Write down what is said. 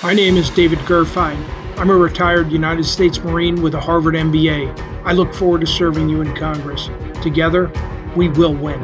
My name is David Gurfein. I'm a retired United States Marine with a Harvard MBA. I look forward to serving you in Congress. Together, we will win.